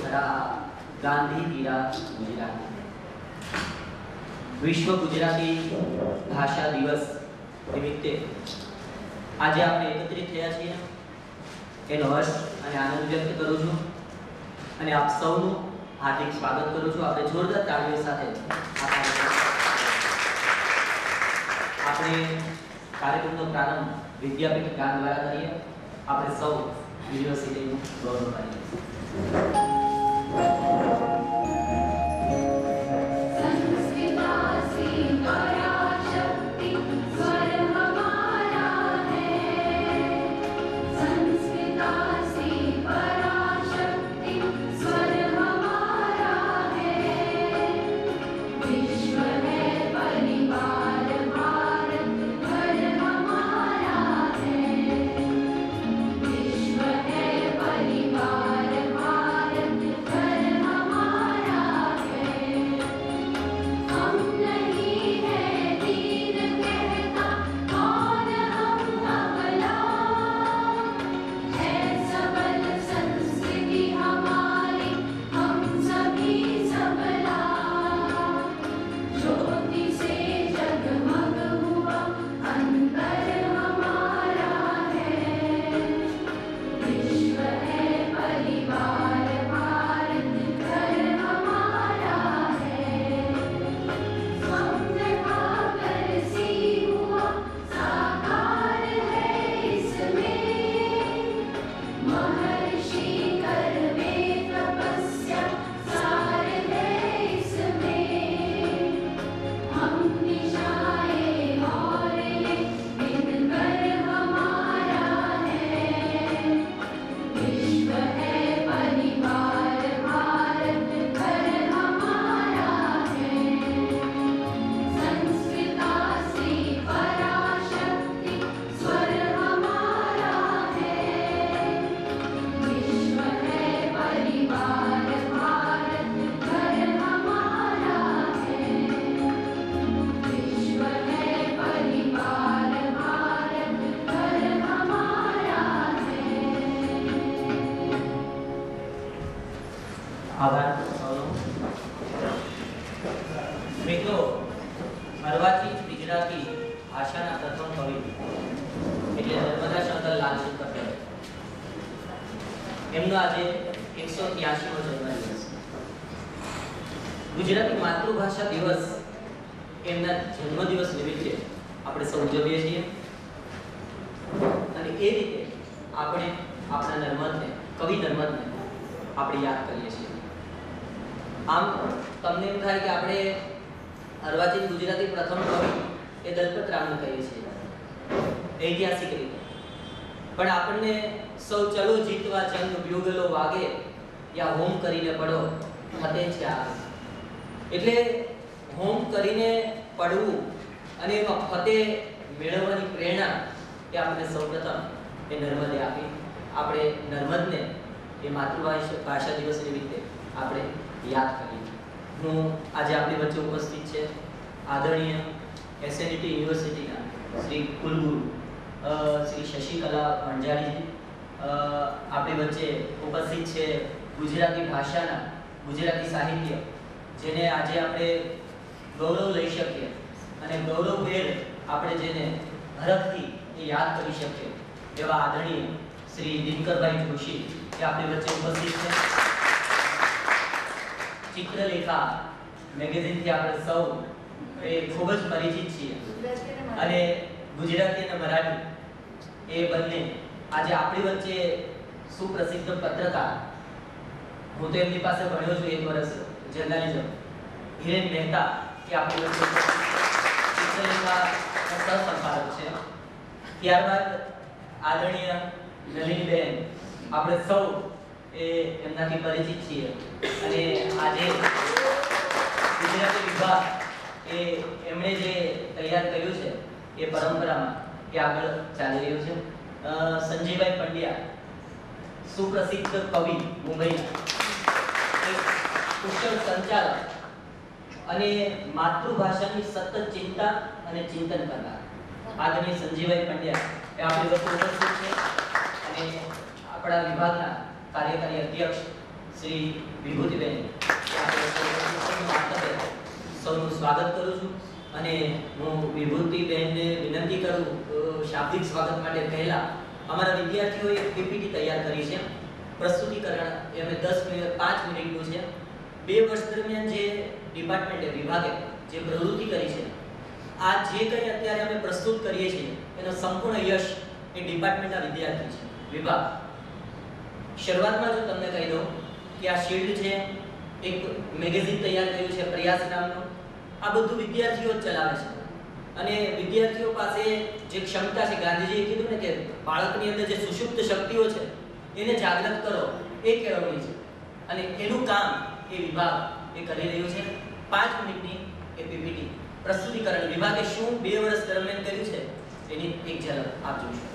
ધરા ગાંધી ગીરા ગુજરાત વિશ્વ ગુજરાતી ભાષા દિવસ નિમિત્તે આજે આપણે એકત્રિત થયા છીએ. એનો હર્ષ અને આનંદ વ્યક્ત કરું છું અને આપ સૌનું હાર્દિક સ્વાગત કરું છું. આપણે જોરદાર તાળીઓ સાથે આપણે કાર્યક્રમનો પ્રારંભ વિદ્યાપીઠ ગાન દ્વારા કરીએ. આપણે સૌ યુનિવર્સિટીનું ગૌરવ કરીએ. Thank you. પડવું અને એમાં ફતે મેળવવાની પ્રેરણા એ આપણે સૌપ્રથમ એ નર્મદે આપી. આપણે નર્મદને એ માતૃભાષા ભાષા દિવસ નિમિત્તે આપણે યાદ કરીએ. હું આજે આપણી વચ્ચે ઉપસ્થિત છે. આદરણીય એસએનટી યુનિવર્સિટીના શ્રી કુલગુરુ શ્રી શશિકલા ભંજારીજી આપણી વચ્ચે ઉપસ્થિત છે ગુજરાતી ભાષાના ગુજરાતી સાહિત્ય, જેને આજે આપણે ગૌરવ લઈ શકીએ. અને ગૌરવભેર આપણે જેને હરખથી એ યાદ કરી શકીએ. એવા આદરણીય શ્રી દિનકરભાઈ જોશી એ આપણી વચ્ચે ઉપસ્થિત છે. ચિત્રલેખા મેગેઝિનથી આપણે સૌ એ ખૂબ જ પરિચિત છીએ. અને ગુજરાતી અને મરાઠી એ બંને આજે આપણી વચ્ચે સુપ્રસિદ્ધ પત્રકાર. હું તો એમની પાસે ભણ્યો છું એક વર્ષ જર્નાલિઝમ હિરેન મહેતા એ આપણી છે. ત્યારબાદ આદરણીય આપણે સૌ એ એમનાથી પરિચિત છીએ. અને આજે ગુજરાતી વિભાગ એ એમણે જે તૈયાર કર્યું છે એ પરંપરામાં એ આગળ ચાલી રહ્યું છે. સંજયભાઈ પંડ્યા, સુપ્રસિદ્ધ કવિ એક કુશળ સંચાલક અને માતૃભાષાની સતત ચિંતા અને ચિંતન કરનાર. આદરણીય સંજીવભાઈ પંડ્યા, એ આપણી વચ્ચે ઉપસ્થિત છે. અને આપણા વિભાગના કાર્યકારી અધ્યક્ષ શ્રી વિભૂતિબેન સૌનું સ્વાગત કરું છું અને હું વિભૂતિબેનને વિનંતી કરું શાબ્દિક સ્વાગત માટે પહેલા અમારા વિદ્યાર્થીઓએ એક પીપીટી તૈયાર કરી છે. પ્રસ્તુતિકરણ એ અમે દસ મિનિટ, પાંચ મિનિટનું છે. બે વર્ષ દરમિયાન જે ડિપાર્ટમેન્ટે વિભાગે જે પ્રવૃત્તિ કરી છે. આ જે કંઈ અત્યારે અમે પ્રસ્તુત કરીએ છીએ, એનો સંપૂર્ણ યશ એ ડિપાર્ટમેન્ટના વિદ્યાર્થી છે. વિભાગ. શરૂઆતમાં જો તમને કહી દઉં કે આ શિલ્ડ છે, એક મેગેઝિન તૈયાર કર્યું છે, પ્રયાસ નામનું. આ બધું વિદ્યાર્થીઓ જ ચલાવે છે. અને વિદ્યાર્થીઓ પાસે જે ક્ષમતા છે, ગાંધીજીએ કીધું ને કે બાળકની અંદર જે સુષુપ્ત શક્તિઓ છે, એને જાગૃત કરો, એ કેળવણી છે. અને એનું કામ એ વિભાગ એ કરી રહ્યું છે. પાંચ મિનિટની એ પીપીટી પ્રસ્તુતિકરણ વિભાગે શું બે વર્ષ દરમિયાન કર્યું છે? એની એક ઝલક આપ જોશો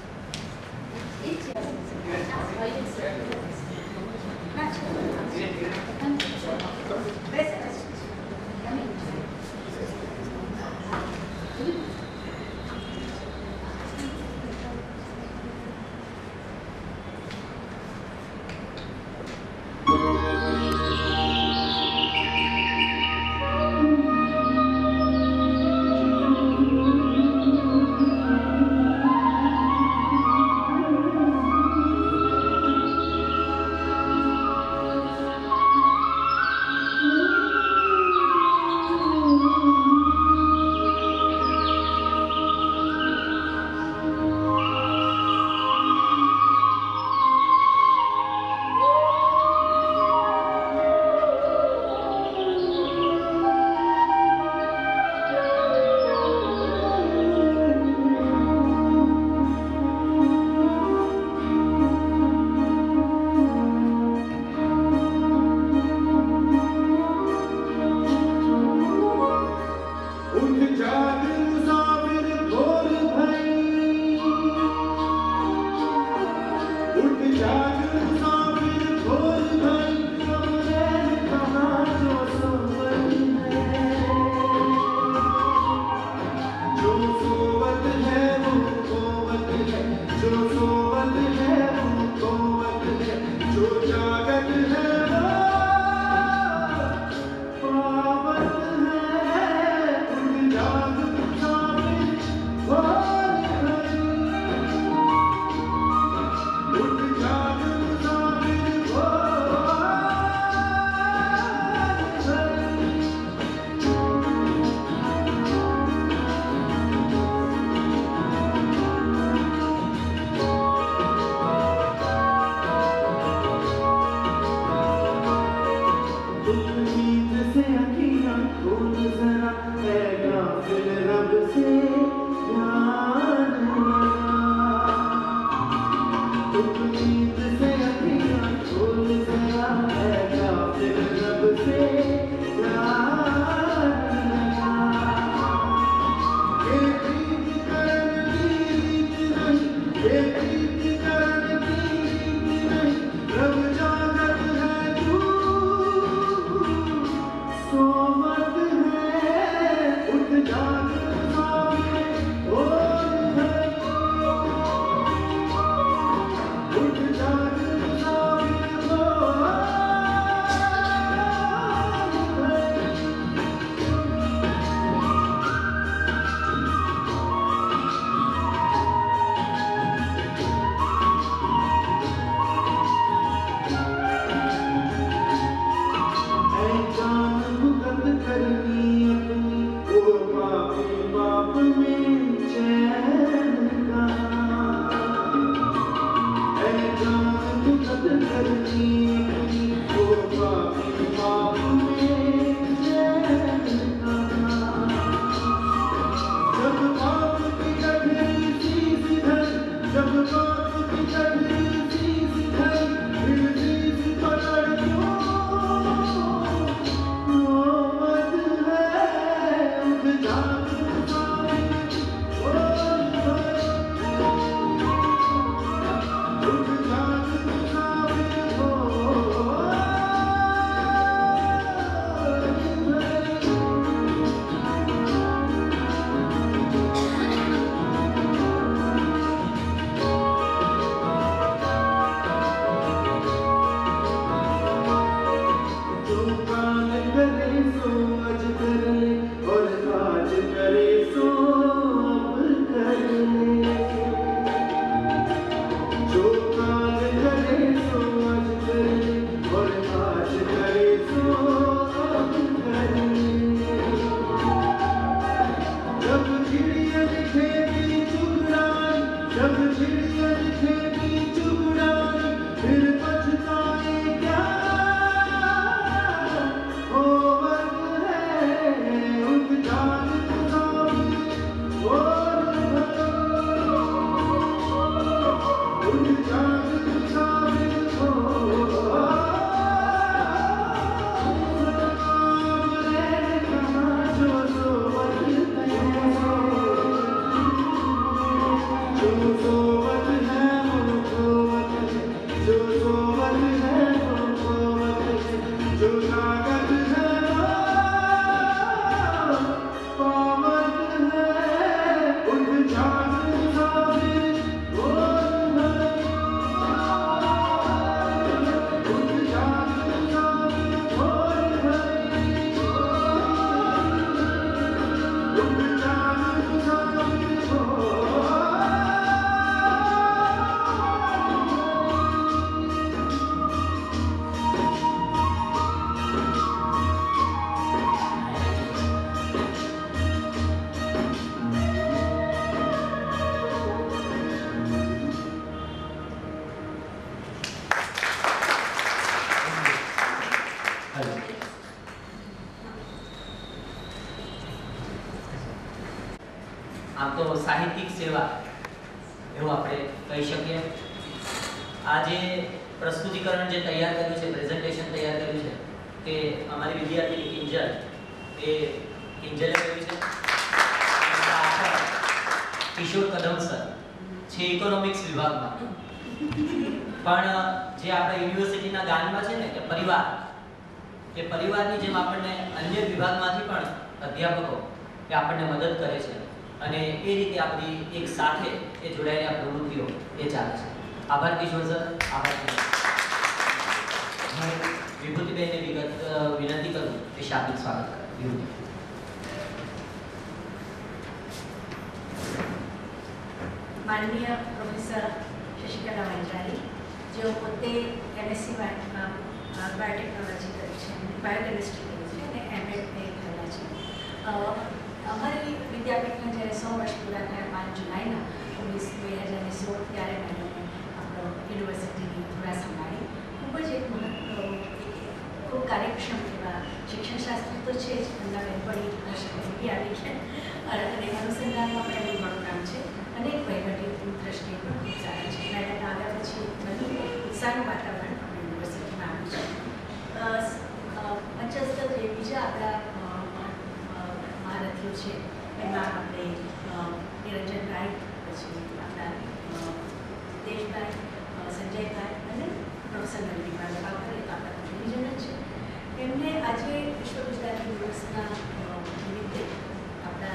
યુનિવર્સિટીના ગાનમાં છે ને, કે પરિવાર. કે પરિવારની જેમ આપણને અન્ય વિભાગમાંથી પણ અધ્યાપકો એ આપણને મદદ કરે છે. અને એ રીતે આપણી એક સાથે એ જોડાયેલી આ પ્રવૃત્તિઓ એ ચાલે છે. આભાર કિશોર સર, આભાર. વિભૂતિબેનને વિગત વિનંતી કરું કે શાબ્દિક સ્વાગત કરે. માનનીય પ્રોફેસર શશિકલા વંજારી જેઓ પોતે એમએસસી બાયોટેકનોલોજી કરી છે, બાયોકેમિસ્ટ્રી કરી છે અને એમએડ એ થયેલા છે. અમારી વિદ્યાપીઠના જ્યારે સો વર્ષ પૂરા થયા પાંચ જુલાઈના, ઓગણીસ, બે હજાર ને સોળ ત્યારે મેડમે આપણો યુનિવર્સિટીની ધુરા સંભાળી. ખૂબ જ એક મહત્વ, ખૂબ કાર્યક્ષમ એવા શિક્ષણશાસ્ત્ર તો છે જ એમના બેનપણી આવી છે અને અનુસંધાનમાં પણ એમનું ઘણું છે. અને એક વહીવટી દ્રષ્ટિએ પણ ખૂબ સારી છે. મેડમ આવ્યા પછી ઘણું ઉત્સાહનું વાતાવરણ આપણે યુનિવર્સિટીમાં આવ્યું છે. સ- જે બીજા આપણા મહારથીઓ છે, એમાં આપણે નિરંજનભાઈ, પછી આપણા દેશભાઈ સંજયભાઈ અને પ્રોફેસર નંદીભાઈ બાપરે આપણા ડિવિઝન છે. એમને આજે વિશ્વ ગુજરાત દિવસના નિમિત્તે આપણા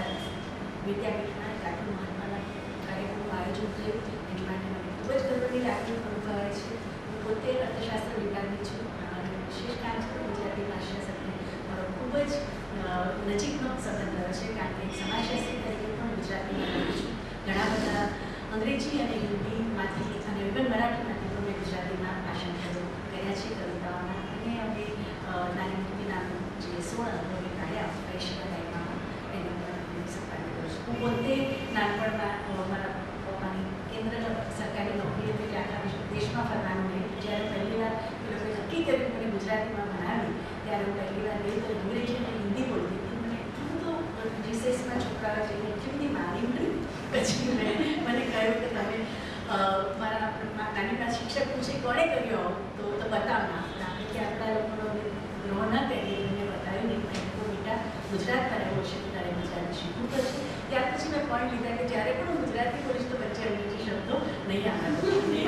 વિદ્યાપીઠના એક આટલું મહત્વના કાર્યક્રમનું આયોજન થયું એટલા માટે મને ખૂબ જ ગર્વની લાગણી અનુભવાય છે. હું પોતે અર્થશાસ્ત્ર વિભાગની છું. અને વિશેષ કામ છે. ગુજરાતી ભાષા સાથે મારો ખૂબ જ નજીકનો સંબંધ રહ્યો છે. કારણ કે સમાજશાસ્ત્રી તરીકે પણ ગુજરાતીમાં રહું છું. ઘણા બધા અંગ્રેજી અને હિન્દીમાંથી અને ઇવન મરાઠીમાંથી પણ મેં ગુજરાતીમાં ભાષાંતરો કર્યા. છે કવિતાઓના અને અમે નાની નામનું જે સોળ અનુભવે કાઢ્યા વૈશ્વિક લાઈફમાં એને પણ હું સંપાદન કરું છું હું પોતે નાનપણમાં અ, મારા પપ્પાની કેન્દ્ર સરકારી નોકરી હતી એટલે આખા ફરવાનું જ્યારે પહેલી વાર એ લોકોએ નક્કી કર્યું મને ગુજરાતીમાં ભણાવી, ત્યારે હું પહેલી વાર ગઈ તો અંગ્રેજી અને હિન્દી બોલતી હતી. મને એટલું તો રિસેસમાં છોકરાઓ જઈને એટલી બધી મારી મળી પછી મેં મને કહ્યું કે તમે મારા મા- નાની પાસે શિક્ષક પૂછે કોણે કર્યો તો તો બતાવ ના આપણે કે આપણા લોકોનો ગ્રહ ન કરીએ એમને બતાવ્યું નહીં. મેં બેટા ગુજરાતમાં રહેવું છે ત્યારે ગુજરાતી શીખવું પડશે. ત્યાર પછી મેં પોઈન્ટ લીધા કે જ્યારે પણ હું ગુજરાતી બોલીશ તો વચ્ચે અંગ્રેજી શબ્દો નહીં આવડે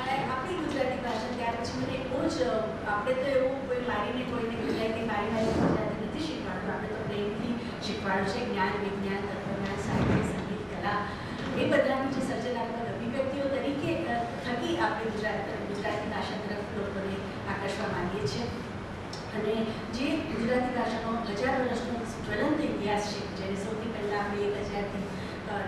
અને આપણી ગુજરાતી ભાષા ત્યાર પછી મને બહુ જ આપણે તો એવું કોઈ મારીને કોઈને ગુજરાતી મારી મારી ગુજરાતી નથી શીખવાડતું. આપણે તો પ્રેમથી શીખવાડ્યું છે જ્ઞાન, વિજ્ઞાન, તત્વજ્ઞાન, સાહિત્ય, સંગીત, કલા. એ બધાની જે સર્જનાત્મક અભિવ્યક્તિઓ તરીકે થકી આપણે ગુજરાત, ગુજરાતી ભાષા તરફ લોકોને આકર્ષવા માંગીએ છીએ. અને જે ગુજરાતી ભાષાનો હજાર વર્ષનો જ્વલંત ઇતિહાસ છે, જેને સૌથી પહેલાં આપણે એક હજારથી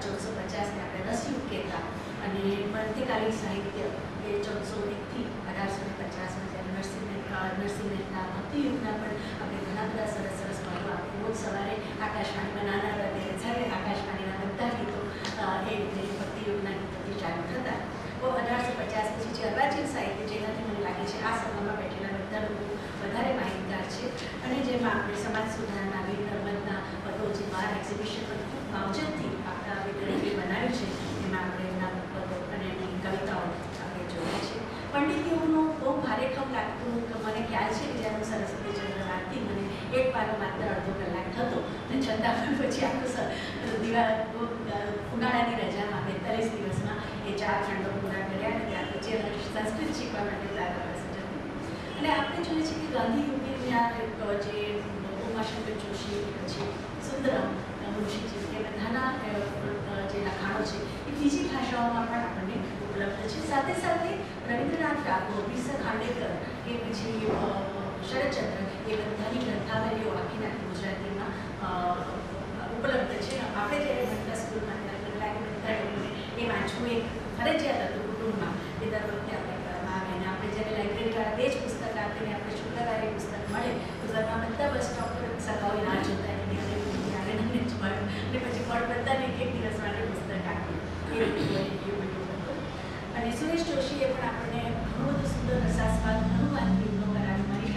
ચૌદસો પચાસને આપણે રસયુગ કહેતા. અને મધ્યકાલીન સાહિત્ય એ ચૌદસો એકથી અઢારસો પચાસમાં નરસિંહ નરસિંહ મહેતા ભક્તિયુગના પણ આપણે ઘણા બધા સરસ સરસ પદો આપણે રોજ સવારે આકાશવાણીમાં નાના હતા જ્યારે આકાશવાણીના બધા ગીતો એ રીતે ભક્તિયુગના ગીતોથી ચાલુ થતા. તો અઢારસો પચાસ પછી જે અર્વાચીન સાહિત્ય જેનાથી મને લાગે છે, આ સભામાં બેઠેલા બધા લોકો વધારે માહિતગાર છે. અને જેમાં આપણે સમાજ સુધારણા વીર નર્મદના પદો જે બહાર એક્ઝિબિશન પર ખૂબ માવજતથી આપણા વિદ્યાર્થીએ બનાવ્યું છે એમાં આપણે એમના પદો અને એમની કવિતાઓ આપણે જોઈએ છે પંડિતીઓનું બહુ ભારેખમ લાગતું કે મને ખ્યાલ છે કે જ્યારે હું સરસ્વતી ચંદ્ર વાંચતી મને એક પાનો માત્ર અડધો કલાક થતો અને છતાં પછી આખો દિવાળ ઉનાળાની રજામાં બેતાલીસ દિવસમાં એ ચાર ખંડો પૂરા કર્યા અને ત્યાર પછી સંસ્કૃત શીખવા માટે પાસે જતી અને આપણે જોઈએ છીએ કે ગાંધી યુગીના જે ઉમાશંકર જોશી પછી સુંદરમ મુનશીજી એ બધાના જે લખાણો છે એ બીજી ભાષાઓમાં પણ આપણને ઉપલબ્ધ છે સાથે સાથે રવિન્દ્રનાથ ટાગોર વિસર ખાંડેકર કે પછી શરદચંદ્ર એ બધાની ગ્રંથાવલીઓ આખી નાખી ગુજરાતીમાં ઉપલબ્ધ છે. આપણે જ્યારે ભણતા સ્કૂલમાં ત્યારે મને લાગે એ વાંચવું એક ફરજિયાત હતું કુટુંબમાં એ દર વખતે આપણે કરવામાં આવે અને આપણે જ્યારે લાઇબ્રેરી દ્વારા બે જ પુસ્તક આપીને આપણે શુદ્ધકારી પુસ્તક મળે, તો ઘરમાં બધા બસ સ્ટોપ પર સગાઓ રાહ જોતા એની અને ત્યારે મને જ મળ્યું અને પછી પણ બધાને એક એક દિવસ માટે પુસ્તક આપ્યું એ રીતે એવું બધું હતું અને સુરેશ જોશીએ પણ આપણને ઘણું બધું સુંદર રસાસ્વાદ ઘણું વાંચન કરાવ્યું મારી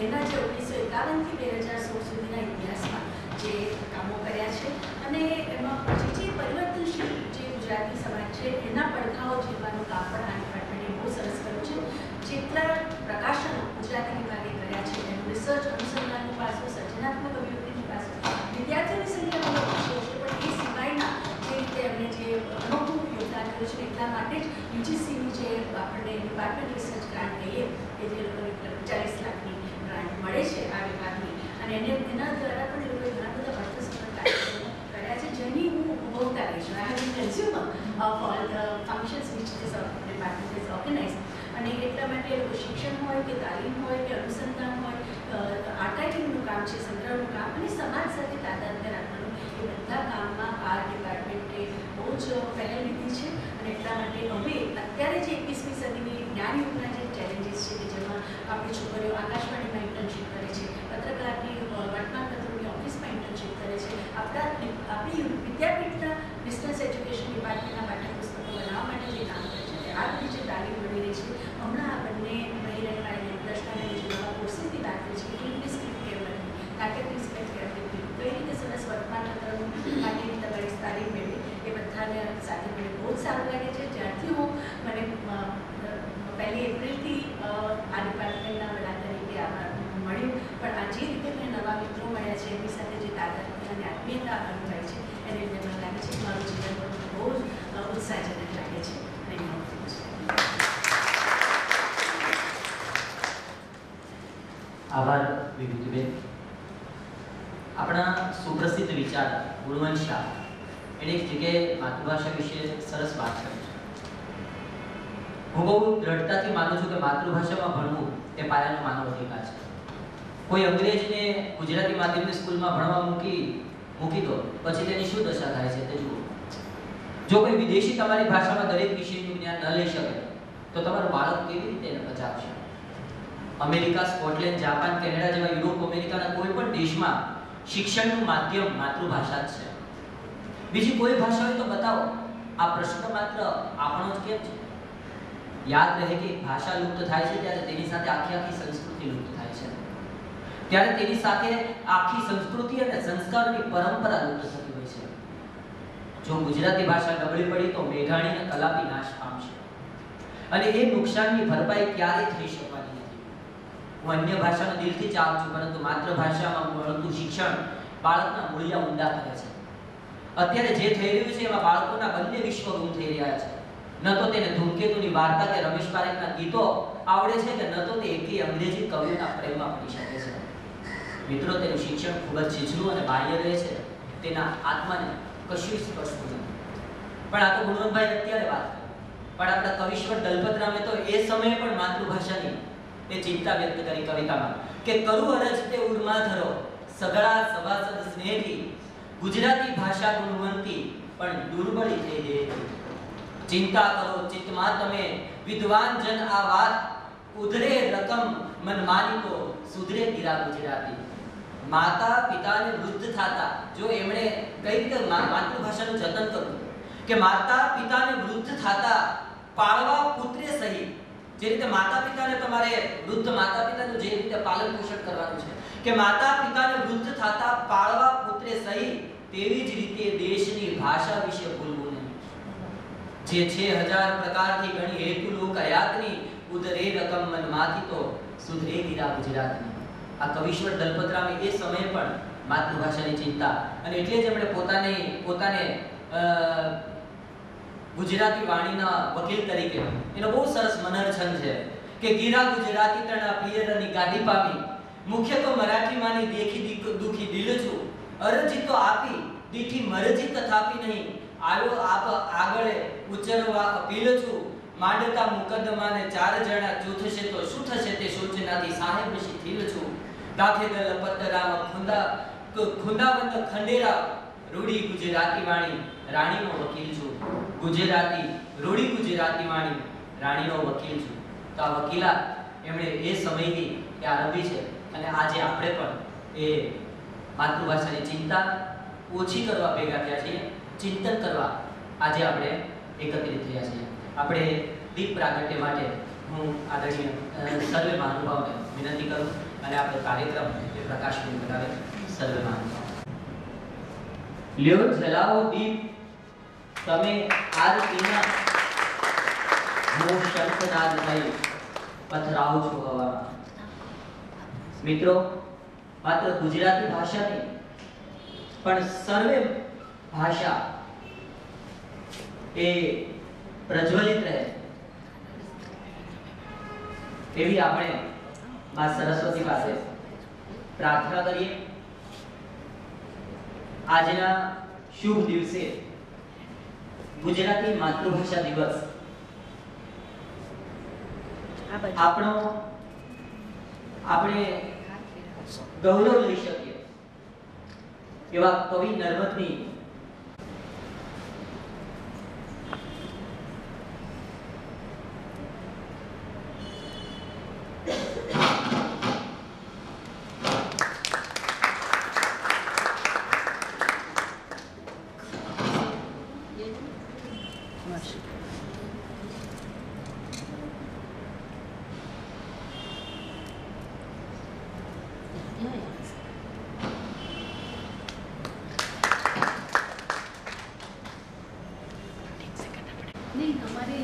એના જે ઓગણીસો એકાવનથી બે હજાર સોળ સુધીના ઇતિહાસમાં જે કામો કર્યા છે અને એમાં જે જે પરિવર્તનશીલ જે ગુજરાતી સમાજ છે એના પડઘાઓ જીવવાનું કામ પણ આ ડિપાર્ટમેન્ટે બહુ સરસ કર્યું છે જેટલા પ્રકાશનો ગુજરાતી વિભાગે કર્યા છે એનું રિસર્ચ અનુસંધાનનું પાસું સર્જનાત્મક અભિવૃદ્ધિનું પાસું વિદ્યાર્થીઓની સંખ્યા બહુ ઓછી છે પણ એ સિવાયના જે રીતે એમણે જે અનોખું યોગદાન કર્યું છે એટલા માટે જ યુજીસીની જે આપણને ડિપાર્ટમેન્ટ રિસર્ચ ગ્રાન્ટ કહીએ કે જે લોકોને ચાલીસ લાખની ગ્રાન્ટ મળે છે આ વિભાગની અને એને એના દ્વારા પણ એ લોકોએ ઘણા બધા અર્થસંકલ્પ કાર્યક્રમો કર્યા છે જેની હું ઉપભોક્તા રહી છું I have consumer of all the functions which this department is organise અને એટલા માટે એ લોકો શિક્ષણ હોય કે તાલીમ હોય કે અનુસંધાન હોય આર્કાઇવિંગનું કામ છે, સંગ્રહનું કામ અને સમાજ સાથે તાદાત્મ્ય રાખવાનું એ બધા કામમાં આ ડિપાર્ટમેન્ટે બહુ જ પહેલ લીધી છે અને એટલા માટે હવે અત્યારે જે એકવીસમી સદીની જ્ઞાન યુગના જે ચેલેન્જીસ છે કે જેમાં આપણી છોકરીઓ આકાશવાણીમાં ઇન્ટર્નશીપ કરે છે, પત્રકારની અ, વર્તમાનપત્રોની ઓફિસમાં ઇન્ટર્નશીપ કરે છે આપણા ડિ- આપણી વિદ્યાપીઠના ડિસ્ટન્સ એજ્યુકેશન ડિપાર્ટમેન્ટના પાઠ્યપુસ્તકો બનાવવા માટે જે કામ કરે છે તે આ બધી જે તાલીમ મળી રહી છે હમણાં આ બંને મહિલા અને દર્શનાને જે નવા કોર્સીસની વાત કરી છે કે ઇંગ્લિશ સ્ક્રિપ્ટ કેમ નથી નાટકની સ્ક્રિપ્ટ કેમ નથી કઈ રીતે સરસ વર્તમાનપત્રનું માટેની તમારી તાલીમ મેળવી એ બધાને સાથે મને બહુ જ સારું લાગે છે જ્યારથી હું મને અ, અ, પહેલી એપ્રિલથી અ, આ ડિપાર્ટમેન્ટના વડા તરીકે આમાં મળ્યું. પણ આ જે રીતે મને નવા મિત્રો મળ્યા છે એમની સાથે જે તાકાત અને આત્મીયતા અનુભવાય છે, એને લીધે મને લાગે છે મારું જીવન બહુ જ ઉત્સાહજનક લાગે છે એનો આભાર, વિભૂતિબેન. આપણા સુપ્રસિદ્ધ વિચાર ગુણવંત શાહ. એણે એક જગ્યાએ માતૃભાષા વિશે સરસ વાત કરી. હું બહુ દ્રઢતાથી માનું છું કે માતૃભાષામાં ભણવું એ પાયાનો માનવ અધિકાર છે. કોઈ અંગ્રેજને ગુજરાતી માધ્યમની સ્કૂલમાં ભણવા મૂકી મૂકી દો, પછી તેની શું દશા થાય છે તે જુઓ. જો કોઈ વિદેશી તમારી ભાષામાં દરેક વિષયનું જ્ઞાન ન લઈ શકે, તો તમારું બાળક કેવી રીતે બચાવશે? અમેરિકા, સ્કોટલેન્ડ, જાપાન, કેનેડા જેવા યુરોપ, અમેરિકાના કોઈ પણ દેશમાં શિક્ષણનું માધ્યમ માતૃભાષા જ છે. બીજી કોઈ ભાષા હોય તો બતાવો. આ પ્રશ્ન માત્ર આપણો જ કેમ છે? યાદ રહે કે ભાષા લુપ્ત થાય છે ત્યારે તેની સાથે આખી આખી સંસ્કૃતિ લુપ્ત થાય છે. ત્યારે તેની સાથે આખી સંસ્કૃતિ અને સંસ્કારોની પરંપરા લુપ્ત થતી હોય છે. જો ગુજરાતી ભાષા ગબડી પડી તો મેઘાણી અને કલાપી નાશ પામશે અને એ નુકસાનની ભરપાઈ ક્યારે થઈ શકવાની હું અન્ય ભાષાનો દિલથી ચાહું છું, પરંતુ માતૃભાષામાં મળતું શિક્ષણ બાળકના મૂલ્ય ઊંડા કરે છે. અત્યારે જે થઈ રહ્યું છે એમાં બાળકોના બંને વિશ્વ ગુમ થઈ રહ્યા છે. ન તો તેને ધૂમકેતુની વાર્તા કે રમેશ પારેખના ગીતો આવડે છે કે ન તો તે એકલી અંગ્રેજી કવિઓના પ્રેમમાં પડી શકે છે? મિત્રો, તેનું શિક્ષણ ખૂબ જ છીછરું અને બાહ્ય રહે છે. તેના આત્માને કશું સ્પર્શતું નથી. પણ આ તો ગુણવંતભાઈ અત્યારે વાત પણ આપણા કવિશ્વર દલપતરામે તો એ સમયે પણ માતૃભાષાની એ ચિંતા વ્યક્ત કરી કવિતામાં કે કરું અરજ તે ઉર્મા ધરો. સગળા, સભાસદ સ્નેહથી ગુજરાતી ભાષા ગુણવંતી, પણ દુર્બળી થઈ ગઈ ચિંતા કરો, ચિત્તમાં તમે વિદ્વાન જન આ વાત ઉધરે રકમ મનમાની સુધરે ગીરા ગુજરાતી. માતા પિતાને વૃદ્ધ થતા, જો એમણે કઈ રીતે માતૃભાષાનું જતન કરવું કે માતા પિતાને વૃદ્ધ થતા પાળવા પુત્રે સહિત જે રીતે માતા પિતાને તમારે વૃદ્ધ માતા પિતાનું જે રીતે પાલન પોષણ કરવાનું છે, કે માતા પિતાને વૃદ્ધ થતા પાળવા પુત્રે સહિત તેવી જ રીતે દેશની ભાષા વિશે ભૂલવું જે છે હજાર પ્રકારથી ગણી હેતુ લોક હયાતની ઉદરે રકમ મન માથી તો સુધરે ગીરા ગુજરાતની. આ કવિશ્વર દલપતરામે એ સમયે પણ માતૃભાષાની ચિંતા અને એટલે જ એમણે પોતાને પોતાને ગુજરાતી વાણીના વકીલ તરીકે, એનો બહુ સરસ મનર છંદ છે કે ગીરા ગુજરાતી તણા પિયરની ગાદી પામી, મુખ્ય તો મરાઠી માની દેખી દુખી દિલ છું અરજી તો આપી, દીઠી મરજી તથાપી નહીં આવ્યો આપ આગળ ઉચરવા અપીલ છું. માંડતા મુકદ્દમાને ચાર જણા ચૂથશે તો શું થશે તે સૂચનાથી સાહેબ શી થીલ છું. દાખેદલ, પદ્દરામ, ખુંદા ખુંદાવંત, ખંડેરા, રૂડી, ગુજરાતી વાણી, રાણીનો વકીલ છું. ગુજરાતી, રૂડી, ગુજરાતી વાણી, રાણીનો વકીલ છું. તો આ વકીલા એમણે એ સમયથી એ આરંભી છે અને આજે આપણે પણ એ માતૃભાષાની ચિંતા ઓછી કરવા ભેગા થયા છીએ. ચિંતન કરવા આજે આપણે એકત્રિત થયા છીએ. આપણે દીપ પ્રાગટ્ય માટે હું આદરણીય સર્વે મહાનુભાવને વિનંતી કરું અને આપણો કાર્યક્રમ એ પ્રકાશપૂર્ણ કરાવે. સર્વે મહાનુભાવ. લ્યો, જલાવો દીપ. તમે આરતીના હું શંખનાદ થઈ પથરાવું છું હવામાં. મિત્રો, માત્ર ગુજરાતી ભાષા પણ સર્વે ભાષા એ પ્રજ્વલિત રહે. એવી આપણે મા સરસ્વતી પાસે પ્રાર્થના કરીએ. આજના શુભ દિવસે ગુજરાતી માતૃભાષા દિવસ. આપણો આપણે ગૌરવ લઈ શકીએ. એવા કવિ નર્મદની મળશે. નહીં તમારે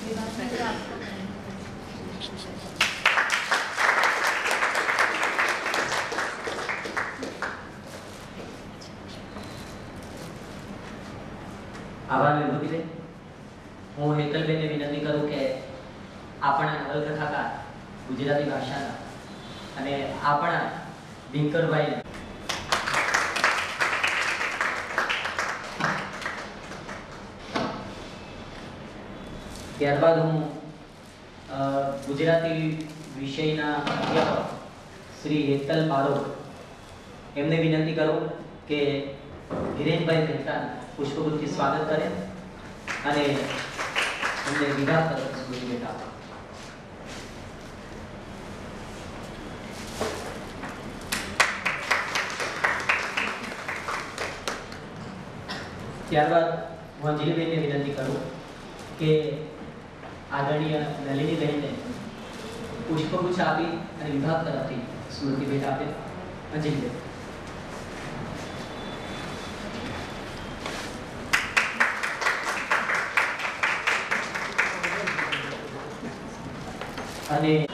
વિભાગને આપવો આભાર વિભૂતિબેન હું હેતલબેનને વિનંતી કરું કે આપણા નવલકથાકાર ગુજરાતી ભાષાના અને આપણા દિનકરભાઈ ત્યારબાદ હું અ, ગુજરાતી વિષયના અધ્યાપક શ્રી હેતલ બારોટ. એમને વિનંતી કરું કે હિરેનભાઈ મહેતા પુષ્પગુચ્છથી સ્વાગત કરે અને એમને સ્મૃતિ ભેટ ત્યારબાદ હું અંજલિબેનને વિનંતી કરું કે આદરણીય નલિનીબહેનને પુષ્પગુચ્છ આપી અને વિભાગ તરફથી સ્મૃતિ ભેટ આપે. અંજલિબેન અને